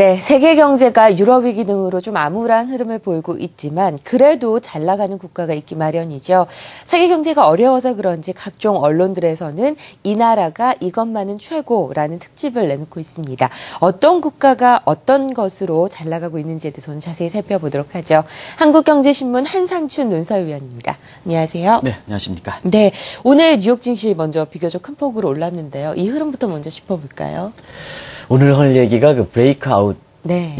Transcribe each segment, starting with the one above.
네, 세계 경제가 유럽 위기 등으로 좀 암울한 흐름을 보이고 있지만 그래도 잘 나가는 국가가 있기 마련이죠. 세계 경제가 어려워서 그런지 각종 언론들에서는 이 나라가 이것만은 최고라는 특집을 내놓고 있습니다. 어떤 국가가 어떤 것으로 잘 나가고 있는지에 대해서 오늘 자세히 살펴보도록 하죠. 한국경제신문 한상춘 논설위원입니다. 안녕하세요. 네, 안녕하십니까. 네, 오늘 뉴욕 증시 먼저 비교적 큰 폭으로 올랐는데요. 이 흐름부터 먼저 짚어볼까요? 오늘 할 얘기가 그 브레이크아웃이라는 네.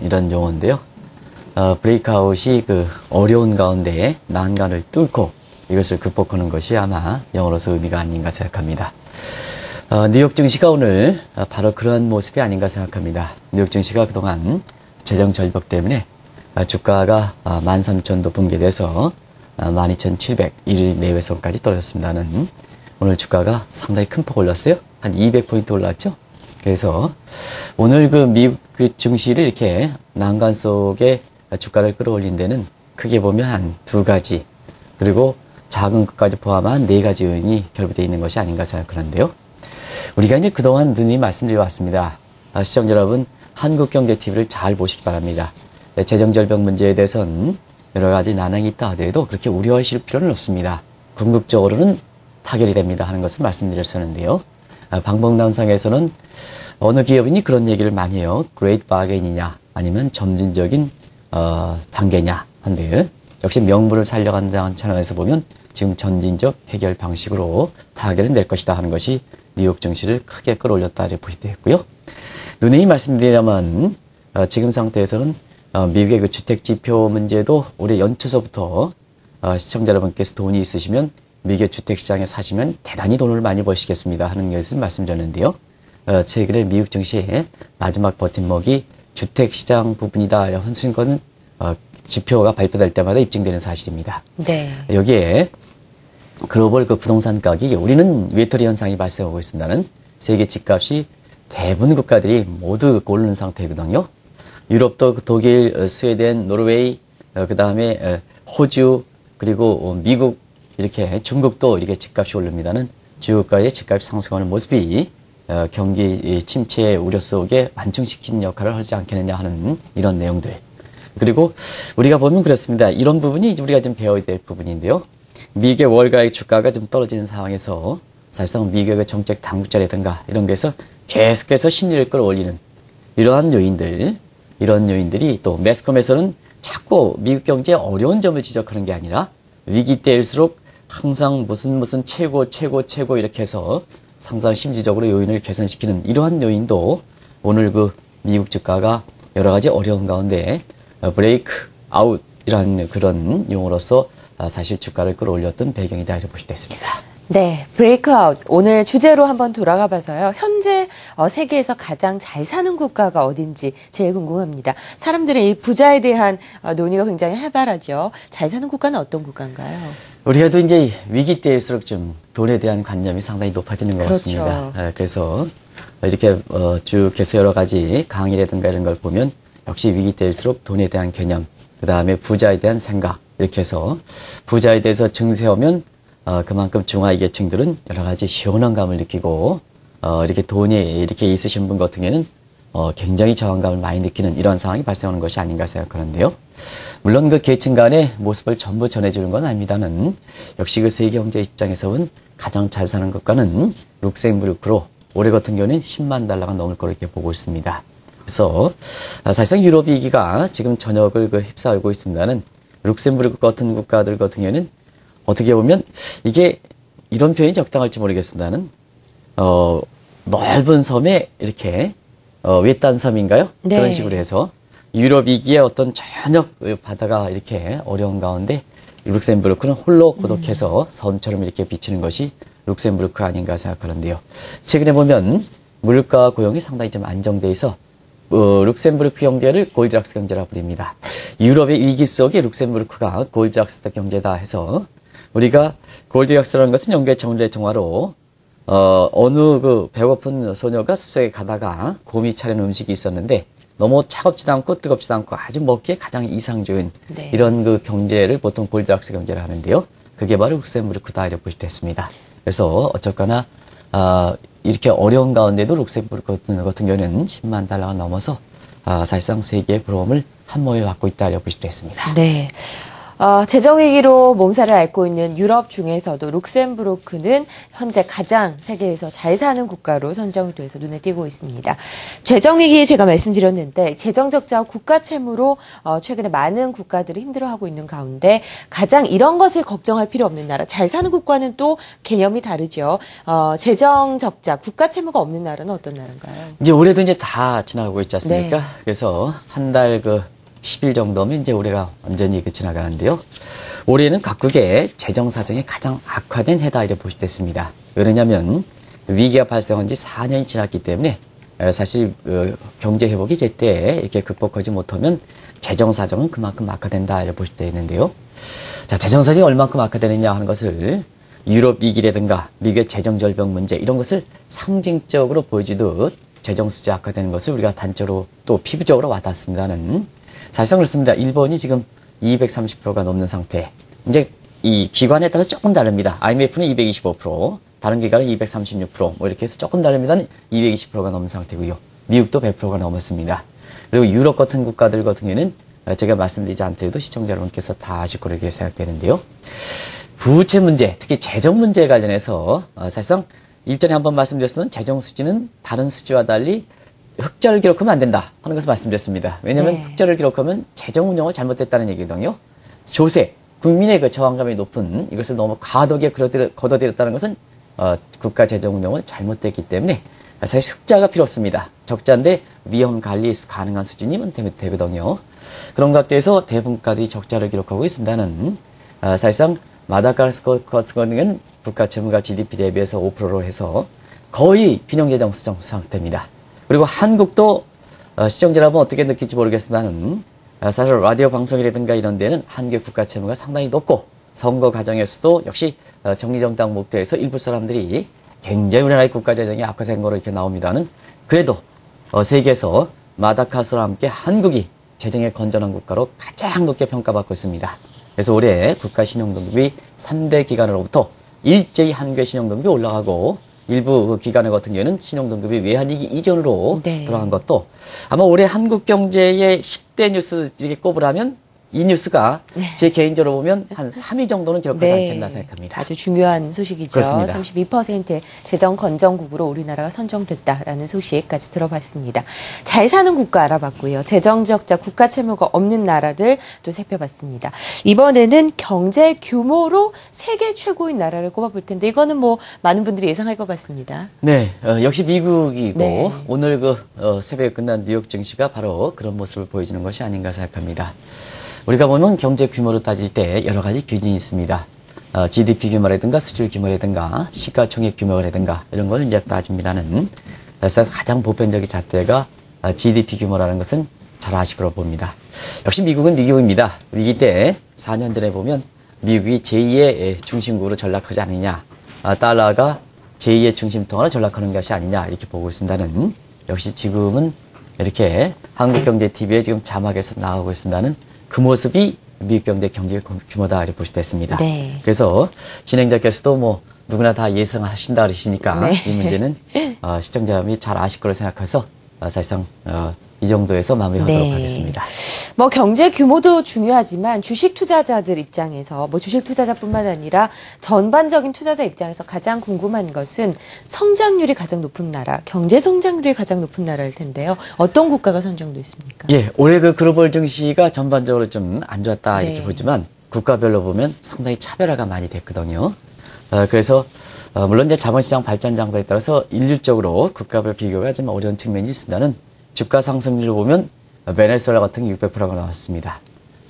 이런 용어인데요. 어, 브레이크아웃이 그 어려운 가운데 난간을 뚫고 이것을 극복하는 것이 아마 영어로서 의미가 아닌가 생각합니다. 어, 뉴욕 증시가 오늘 어, 바로 그런 모습이 아닌가 생각합니다. 뉴욕 증시가 그동안 재정 절벽 때문에 어, 주가가 13,000도 붕괴돼서 12,700 1일 내외선까지 떨어졌습니다는 오늘 주가가 상당히 큰 폭 올랐어요. 한 200포인트 올랐죠. 그래서 오늘 그 미국 그 증시를 이렇게 난간 속에 주가를 끌어올린 데는 크게 보면 한 두 가지 그리고 작은 것까지 포함한 네 가지 요인이 결부되어 있는 것이 아닌가 생각하는데요. 우리가 이제 그동안 눈이 말씀드려 왔습니다. 아, 시청자 여러분, 한국경제TV를 잘 보시기 바랍니다. 네, 재정절벽 문제에 대해서는 여러 가지 난항이 있다 하더라도 그렇게 우려하실 필요는 없습니다. 궁극적으로는 타결이 됩니다 하는 것을 말씀드렸었는데요. 아, 방법론상에서는 어느 기업인이 그런 얘기를 많이 해요. great bargain이냐 아니면 점진적인 어, 단계냐 한데 역시 명분을 살려간다는 차원에서 보면 지금 점진적 해결 방식으로 타결을 낼 것이다 하는 것이 뉴욕 증시를 크게 끌어올렸다 이렇게 보시면 되겠고요. 누누이 말씀드리자면 어, 지금 상태에서는 어, 미국의 그 주택 지표 문제도 올해 연초서부터 어, 시청자 여러분께서 돈이 있으시면 미국의 주택 시장에 사시면 대단히 돈을 많이 버시겠습니다 하는 것을 말씀드렸는데요. 어, 최근에 미국 증시의 마지막 버팀목이 주택 시장 부분이다 하는 것은 어, 지표가 발표될 때마다 입증되는 사실입니다. 네. 여기에 글로벌 그 부동산 가격이 우리는 외터리 현상이 발생하고 있습니다는 세계 집값이 대부분 국가들이 모두 오르는 상태거든요. 유럽도 그 독일, 어, 스웨덴, 노르웨이, 어, 그 다음에 어, 호주, 그리고 미국, 이렇게 중국도 이렇게 집값이 오릅니다는 주요국가의 집값이 상승하는 모습이 어, 경기 침체 우려 속에 완충시키는 역할을 하지 않겠느냐 하는 이런 내용들. 그리고 우리가 보면 그렇습니다. 이런 부분이 우리가 좀 배워야 될 부분인데요. 미국의 월가의 주가가 좀 떨어지는 상황에서 사실상 미국의 정책 당국자라든가 이런 게서 계속해서 심리를 끌어올리는 이러한 요인들, 이런 요인들이 또 매스컴에서는 자꾸 미국 경제의 어려운 점을 지적하는 게 아니라 위기 때일수록 항상 무슨 무슨 최고 최고 최고 이렇게 해서 상상 심리적으로 요인을 개선시키는 이러한 요인도 오늘 그 미국 주가가 여러 가지 어려운 가운데 브레이크 아웃이라는 그런 용어로서 사실 주가를 끌어올렸던 배경이다 이렇게 보실 수 있습니다. 네, 브레이크아웃. 오늘 주제로 한번 돌아가 봐서요. 현재 어, 세계에서 가장 잘 사는 국가가 어딘지 제일 궁금합니다. 사람들의 이 부자에 대한 어, 논의가 굉장히 활발하죠. 잘 사는 국가는 어떤 국가인가요? 우리가 또 이제 위기 때일수록 좀 돈에 대한 관념이 상당히 높아지는 것 그렇죠. 같습니다. 예, 그래서 이렇게 어, 쭉 해서 여러 가지 강의라든가 이런 걸 보면 역시 위기 때일수록 돈에 대한 개념, 그 다음에 부자에 대한 생각 이렇게 해서 부자에 대해서 증세하면 어, 그만큼 중하위 계층들은 여러 가지 시원한 감을 느끼고 어, 이렇게 돈이 이렇게 있으신 분 같은 경우에는 어, 굉장히 저항감을 많이 느끼는 이런 상황이 발생하는 것이 아닌가 생각하는데요. 물론 그 계층 간의 모습을 전부 전해주는 건 아닙니다는 역시 그 세계 경제 입장에서는 가장 잘 사는 국가는 룩셈부르크로 올해 같은 경우는 10만 달러가 넘을 거로 이렇게 보고 있습니다. 그래서 사실상 유럽 위기가 지금 전역을 그 휩싸고 있습니다는 룩셈부르크 같은 국가들 같은 경우에는 어떻게 보면 이게 이런 표현이 적당할지 모르겠습니다는 어 넓은 섬에 이렇게 어 외딴 섬인가요? 네. 그런 식으로 해서 유럽 위기의 어떤 전역 바다가 이렇게 어려운 가운데 룩셈부르크는 홀로 고독해서 섬처럼 이렇게 비치는 것이 룩셈부르크 아닌가 생각하는데요. 최근에 보면 물가 고용이 상당히 좀 안정돼 있어 어, 룩셈부르크 경제를 골드락스 경제라 부릅니다. 유럽의 위기 속에 룩셈부르크가 골드락스 경제다 해서 우리가 골드락스라는 것은 영국의 정례 정화로 어, 어느 그 배고픈 소녀가 숲속에 가다가 곰이 차린 음식이 있었는데 너무 차갑지도 않고 뜨겁지도 않고 아주 먹기에 가장 이상적인 네. 이런 그 경제를 보통 골드락스 경제라 하는데요. 그게 바로 룩셈부르크다 이렇게 보실 때 했습니다. 그래서 어쨌거나 아, 이렇게 어려운 가운데도 룩셈부르크 같은, 같은 경우는 10만 달러가 넘어서 아, 사실상 세계의 부러움을 한 몸에 받고 있다 알려볼 수도 있습니다. 네. 어, 재정위기로 몸살을 앓고 있는 유럽 중에서도 룩셈부르크는 현재 가장 세계에서 잘 사는 국가로 선정이 돼서 눈에 띄고 있습니다. 재정위기에 제가 말씀드렸는데 재정적자와 국가 채무로 어, 최근에 많은 국가들이 힘들어하고 있는 가운데 가장 이런 것을 걱정할 필요 없는 나라, 잘 사는 국가는 또 개념이 다르죠. 어, 재정적자, 국가 채무가 없는 나라는 어떤 나라인가요? 이제 올해도 이제 다 지나가고 있지 않습니까? 네. 그래서 한 달 그 10일 정도면 이제 올해가 완전히 그 지나가는데요. 올해는 각국의 재정 사정이 가장 악화된 해다 이렇게 있습니다. 왜냐하면 위기가 발생한 지 4년이 지났기 때문에 에, 사실 그 경제 회복이 제때 이렇게 극복하지 못하면 재정 사정은 그만큼 악화된다 이렇게 보실 수 있는데요. 자, 재정 사정이 얼만큼 악화되느냐 하는 것을 유럽 위기라든가 미국의 재정 절벽 문제 이런 것을 상징적으로 보여주듯 재정 수지 악화되는 것을 우리가 단적으로 또 피부적으로 와닿습니다는 사실상 그렇습니다. 일본이 지금 230%가 넘는 상태. 이제 이 기관에 따라서 조금 다릅니다. IMF는 225%, 다른 기관은 236%, 뭐 이렇게 해서 조금 다릅니다는 220%가 넘는 상태고요. 미국도 100%가 넘었습니다. 그리고 유럽 같은 국가들 같은 경우에는 제가 말씀드리지 않더라도 시청자 여러분께서 다 아실 거로 이렇게 생각되는데요. 부채 문제, 특히 재정 문제에 관련해서 어, 사실상 일전에 한번 말씀드렸던 재정 수지는 다른 수지와 달리 흑자를 기록하면 안 된다 하는 것을 말씀드렸습니다. 왜냐하면 네. 흑자를 기록하면 재정 운영을 잘못했다는 얘기거든요. 조세, 국민의 그 저항감이 높은 이것을 너무 과도하게 걷어들였다는 것은 어, 국가 재정 운영을 잘못됐기 때문에 사실 흑자가 필요 없습니다. 적자인데 위험 관리 가능한 수준이면 되- 되거든요. 그런 각도에서 대부분 국가들이 적자를 기록하고 있습니다는 아, 사실상 마다가스커스거는 국가 채무가 GDP 대비해서 5%로 해서 거의 균형재정 수정 상태입니다. 그리고 한국도 어, 시청자 여러분 어떻게 느낄지 모르겠지만은 아, 사실 라디오 방송이라든가 이런 데는 한국의 국가 채무가 상당히 높고 선거 과정에서도 역시 어, 정리정당 목표에서 일부 사람들이 굉장히 우리나라의 국가 재정이 악화된 거로 이렇게 나옵니다는 그래도 어, 세계에서 마다카스와 함께 한국이 재정의 건전한 국가로 가장 높게 평가받고 있습니다. 그래서 올해 국가 신용등급이 3대 기관으로부터 일제히 한국의 신용등급이 올라가고 일부 그 기관의 같은 경우에는 신용등급이 외환위기 이전으로 네. 들어간 것도 아마 올해 한국 경제의 10대 뉴스 이렇게 꼽으라면 이 뉴스가 제 개인적으로 보면 한 3위 정도는 기록하지 않겠나 생각합니다. 네. 아주 중요한 소식이죠. 그렇습니다. 32%의 재정 건전국으로 우리나라가 선정됐다라는 소식까지 들어봤습니다. 잘 사는 국가 알아봤고요. 재정 적자, 국가 채무가 없는 나라들 또 살펴봤습니다. 이번에는 경제 규모로 세계 최고인 나라를 꼽아볼 텐데 이거는 뭐 많은 분들이 예상할 것 같습니다. 네, 어, 역시 미국이고 네. 오늘 그 어, 새벽에 끝난 뉴욕 증시가 바로 그런 모습을 보여주는 것이 아닌가 생각합니다. 우리가 보면 경제 규모로 따질 때 여러 가지 기준이 있습니다. 어, GDP 규모라든가 수출 규모라든가 시가총액 규모라든가 이런 걸 이제 따집니다는 그래서 가장 보편적인 잣대가 어, GDP 규모라는 것은 잘 아실 거로 봅니다. 역시 미국은 미국입니다. 위기 때 4년 전에 보면 미국이 제2의 중심국으로 전락하지 않느냐. 아, 달러가 제2의 중심통화로 전락하는 것이 아니냐 이렇게 보고 있습니다는 역시 지금은 이렇게 한국경제TV에 지금 자막에서 나오고 있습니다는 그 모습이 미국 경제 경제 규모다 이렇게 보시면 됐습니다. 네. 그래서 진행자께서도 뭐 누구나 다 예상하신다 그러시니까 네. 이 문제는 어, 시청자 여러분이 잘 아실 거로 생각해서 어, 사실상 어, 이 정도에서 마무리하도록 네. 하겠습니다. 뭐 경제 규모도 중요하지만 주식 투자자들 입장에서 뭐 주식 투자자뿐만 아니라 전반적인 투자자 입장에서 가장 궁금한 것은 성장률이 가장 높은 나라, 경제 성장률이 가장 높은 나라일 텐데요. 어떤 국가가 선정됐습니까? 예, 올해 그 글로벌 증시가 전반적으로 좀 안 좋았다 이렇게 네. 보지만 국가별로 보면 상당히 차별화가 많이 됐거든요. 어, 그래서 어, 물론 이제 자본시장 발전 장도에 따라서 일률적으로 국가별 비교가 좀 어려운 측면이 있습니다는 주가 상승률을 보면 어, 베네수엘라 같은 게 600%가 나왔습니다.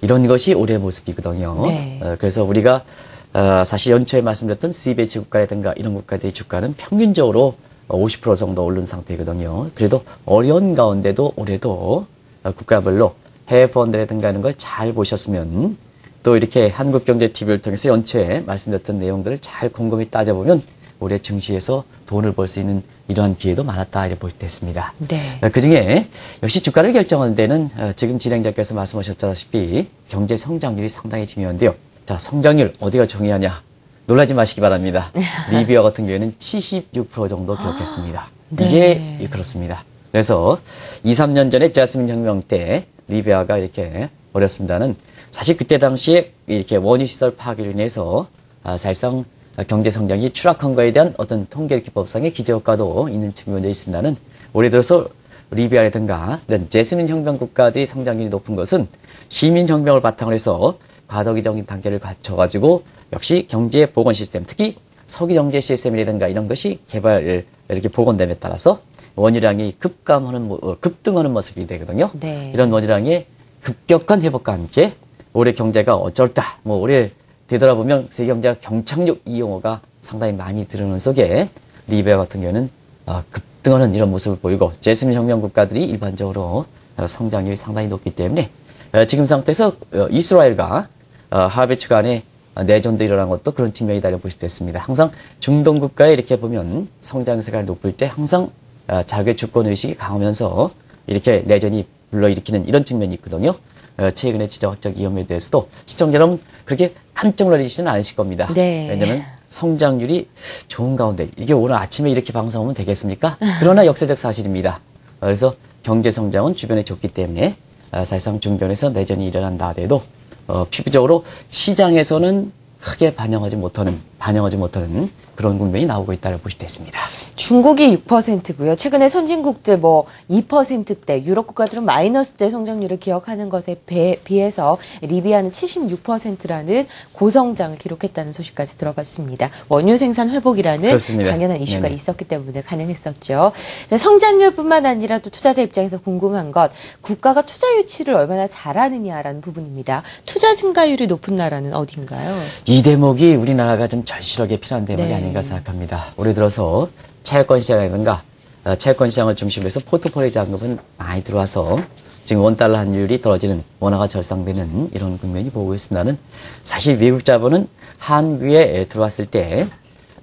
이런 것이 올해 모습이거든요. 네. 어, 그래서 우리가 어, 사실 연초에 말씀드렸던 C배치 국가라든가 이런 국가들의 주가는 평균적으로 어, 50% 정도 오른 상태거든요. 그래도 어려운 가운데도 올해도 어, 국가별로 해외 펀드라든가 이런 걸잘 보셨으면 또 이렇게 한국경제TV를 통해서 연초에 말씀드렸던 내용들을 잘 곰곰이 따져보면 올해 증시에서 돈을 벌 수 있는 이러한 기회도 많았다 이렇게 볼 때 있습니다. 네. 그 중에 역시 주가를 결정하는 데는 어, 지금 진행자께서 말씀하셨다시피 경제 성장률이 상당히 중요한데요. 자, 성장률 어디가 중요하냐? 놀라지 마시기 바랍니다. 리비아 같은 경우에는 76% 정도 기록했습니다. 네. 이게 그렇습니다. 그래서 2, 3년 전에 자스민 혁명 때 리비아가 이렇게 어렸습니다는 사실 그때 당시에 이렇게 원유 시설 파괴로 인해서 아, 사실상 경제 성장이 추락한 거에 대한 어떤 통계 기법상의 기저효과도 있는 측면도 있습니다는 올해 들어서 리비아라든가 이런 제스민 혁명 국가들이 성장률이 높은 것은 시민 혁명을 바탕으로 해서 과도기적인 단계를 갖춰가지고 역시 경제 보건 시스템, 특히 석유 정제 시스템이라든가 이런 것이 개발 이렇게 복원됨에 따라서 원유량이 급감하는 모- 어, 급등하는 모습이 되거든요. 네. 이런 원유량의 급격한 회복과 함께 올해 경제가 어쩔다. 뭐 올해 되돌아보면 세계 경제가 경착륙 이 용어가 상당히 많이 들어오는 속에 리비아 같은 경우는 어, 급등하는 이런 모습을 보이고 제스민 혁명 국가들이 일반적으로 어, 성장률이 상당히 높기 때문에 어, 지금 상태에서 어, 이스라엘과 어, 하베츠 간의 어, 내전도 일어난 것도 그런 측면이다 이렇게 보실 수 있습니다. 항상 중동 국가에 이렇게 보면 성장세가 높을 때 항상 어, 자국의 주권 의식이 강하면서 이렇게 내전이 불러일으키는 이런 측면이 있거든요. 어, 최근의 지정학적 위험에 대해서도 시청자 여러분 그렇게 깜짝 놀라지지는 않으실 겁니다. 네. 왜냐하면 성장률이 좋은 가운데 이게 오늘 아침에 이렇게 방송하면 되겠습니까? 그러나 역사적 사실입니다. 어, 그래서 경제 성장은 주변에 좋기 때문에 어, 사실상 중견에서 내전이 일어난다 하더라도 어, 피부적으로 시장에서는 크게 반영하지 못하는 반영하지 못하는 그런 국면이 나오고 있다고 보실 수 있습니다. 중국이 6%고요. 최근에 선진국들 뭐 2%대, 유럽 국가들은 마이너스대 성장률을 기억하는 것에 배- 비해서 리비아는 76%라는 고성장을 기록했다는 소식까지 들어봤습니다. 원유 생산 회복이라는 그렇습니다. 당연한 이슈가 네네. 있었기 때문에 가능했었죠. 네, 성장률뿐만 아니라 또 투자자 입장에서 궁금한 것, 국가가 투자 유치를 얼마나 잘하느냐라는 부분입니다. 투자 증가율이 높은 나라는 어딘가요? 이 대목이 우리나라가 좀 절실하게 필요한 대목이 네. 아닌가 생각합니다. 올해 들어서 채권 시장이라든가 어, 채권 시장을 중심으로 해서 포트폴리오 자금은 많이 들어와서 지금 원달러 환율이 떨어지는 원화가 절상되는 이런 국면이 보고 있습니다는 사실 미국 자본은 한국에 들어왔을 때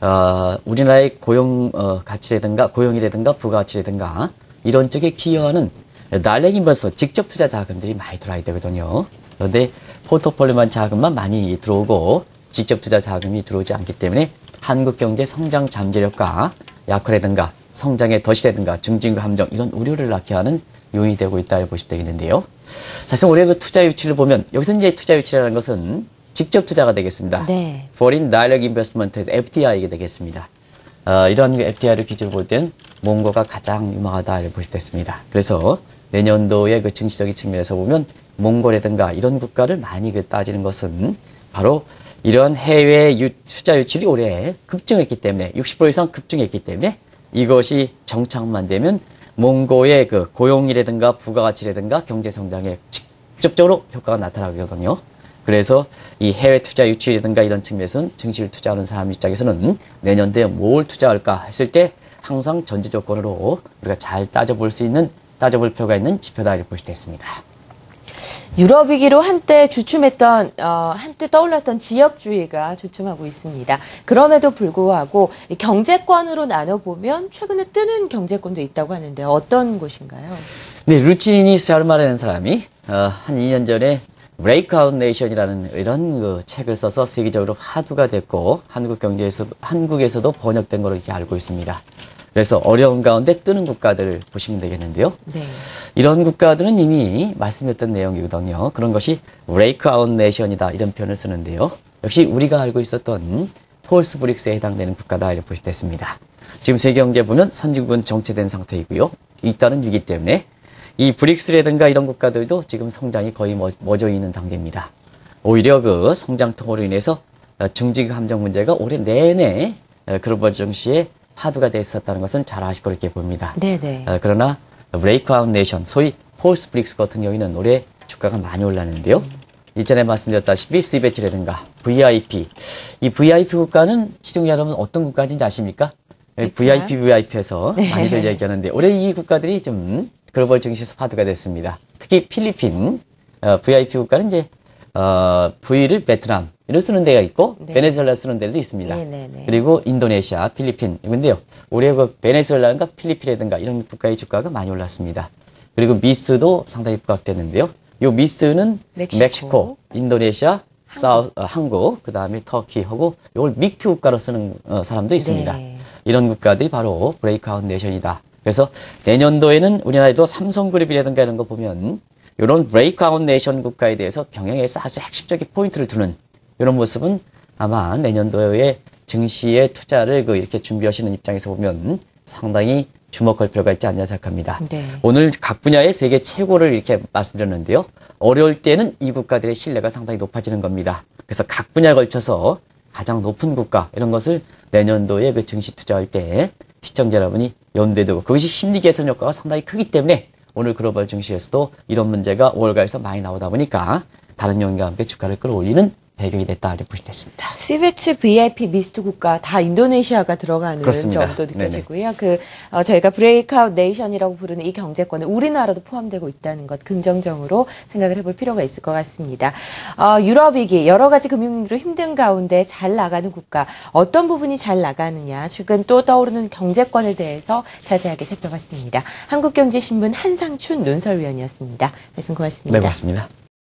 어, 우리나라의 고용 어, 가치라든가 고용이라든가 부가가치라든가 이런 쪽에 기여하는 달렉 인버서 직접 투자 자금들이 많이 들어와야 되거든요. 그런데 포트폴리오만 자금만 많이 들어오고 직접 투자 자금이 들어오지 않기 때문에 한국 경제 성장 잠재력과 약화라든가 성장의 덫이라든가 중진과 함정 이런 우려를 낳게 하는 요인이 되고 있다고 보시면 되겠는데요. 사실 올해 그 투자 유치를 보면 여기서 이제 투자 유치라는 것은 직접 투자가 되겠습니다. 네. Foreign Direct Investment에서 FDI가 되겠습니다. 어, 이러한 그 FDI를 기준으로 볼 때는 몽고가 가장 유망하다 수 있습니다. 그래서 내년도의 그 증시적인 측면에서 보면 몽골이라든가 이런 국가를 많이 그 따지는 것은 바로 이러한 해외 유, 투자 유출이 올해 급증했기 때문에 60% 이상 급증했기 때문에 이것이 정착만 되면 몽고의 그 고용이라든가 부가가치라든가 경제 성장에 직접적으로 효과가 나타나거든요. 그래서 이 해외 투자 유치라든가 이런 측면에서는 증시를 투자하는 사람 입장에서는 내년도에 뭘 투자할까 했을 때 항상 전제 조건으로 우리가 잘 따져볼 수 있는 따져볼 필요가 있는 지표다 이렇게 볼 수 있습니다. 유럽 위기로 한때 주춤했던 어, 한때 떠올랐던 지역주의가 주춤하고 있습니다. 그럼에도 불구하고 이 경제권으로 나눠 보면 최근에 뜨는 경제권도 있다고 하는데 어떤 곳인가요? 네, 루치르 샤르마라는 사람이 어, 한 2년 전에 breakout nation이라는 이런 그 책을 써서 세계적으로 화두가 됐고 한국 경제에서 한국에서도 번역된 걸로 이렇게 알고 있습니다. 그래서 어려운 가운데 뜨는 국가들을 보시면 되겠는데요. 네. 이런 국가들은 이미 말씀드렸던 내용이거든요. 그런 것이 breakout nation이다 이런 표현을 쓰는데요. 역시 우리가 알고 있었던 폴스 브릭스에 해당되는 국가다 이렇게 보실 수 있습니다. 지금 세계 경제 보면 선진국은 정체된 상태이고요. 있다는 위기 때문에 이 브릭스라든가 이런 국가들도 지금 성장이 거의 멎- 멎어 있는 단계입니다. 오히려 그 성장 통으로 인해서 함정 문제가 올해 내내 어, 글로벌 증시에 화두가 됐었다는 것은 잘 아실 거로 이렇게 봅니다. 네네. 어, 그러나 breakout nation, 소위 폴스 브릭스 같은 경우에는 올해 주가가 많이 올랐는데요. 이전에 말씀드렸다시피 CIVETS라든가 VIP, 이 VIP 국가는 시청자 여러분 어떤 국가인지 아십니까? 예, 베트남? VIP, VIP에서 네. 많이들 얘기하는데 올해 이 국가들이 좀 글로벌 증시에서 화두가 됐습니다. 특히 필리핀 어, VIP 국가는 이제 어, V를 베트남 이런 쓰는 데가 있고 네. 베네수엘라 쓰는 데도 있습니다. 네, 네, 네. 그리고 인도네시아, 필리핀 이건데요. 올해 그 베네수엘라든가 필리핀이라든가 이런 국가의 주가가 많이 올랐습니다. 그리고 미스트도 상당히 부각됐는데요. 요 MIST는 멕시코. 멕시코, 인도네시아, 사우 어, 한국, 그 다음에 터키하고 이걸 MIKT 국가로 쓰는 어, 사람도 있습니다. 네. 이런 국가들이 바로 breakout nation이다. 그래서 내년도에는 우리나라에도 삼성그룹이라든가 이런 거 보면 이런 breakout nation 국가에 대해서 경영에서 아주 핵심적인 포인트를 두는 이런 모습은 아마 내년도에 증시에 투자를 그 이렇게 준비하시는 입장에서 보면 상당히 주목할 필요가 있지 않냐 생각합니다. 네. 오늘 각 분야의 세계 최고를 이렇게 말씀드렸는데요. 어려울 때는 이 국가들의 신뢰가 상당히 높아지는 겁니다. 그래서 각 분야에 걸쳐서 가장 높은 국가 이런 것을 내년도에 그 증시 투자할 때 시청자 여러분이 염두에 두고 그것이 심리 개선 효과가 상당히 크기 때문에 오늘 글로벌 증시에서도 이런 문제가 월가에서 많이 나오다 보니까 다른 요인과 함께 주가를 끌어올리는 배경이 됐다 이렇게 보시면 됐습니다. CIVETS VIP MIST 국가 다 인도네시아가 들어가는 그렇습니다. 점도 느껴지고요. 그 어, 저희가 breakout nation이라고 부르는 이 경제권에 우리나라도 포함되고 있다는 것 긍정적으로 생각을 해볼 필요가 있을 것 같습니다. 어, 유럽 위기 여러 가지 금융위기로 힘든 가운데 잘 나가는 국가 어떤 부분이 잘 나가느냐 최근 또 떠오르는 경제권에 대해서 자세하게 살펴봤습니다. 한국경제신문 한상춘 논설위원이었습니다. 말씀 고맙습니다. 네, 고맙습니다.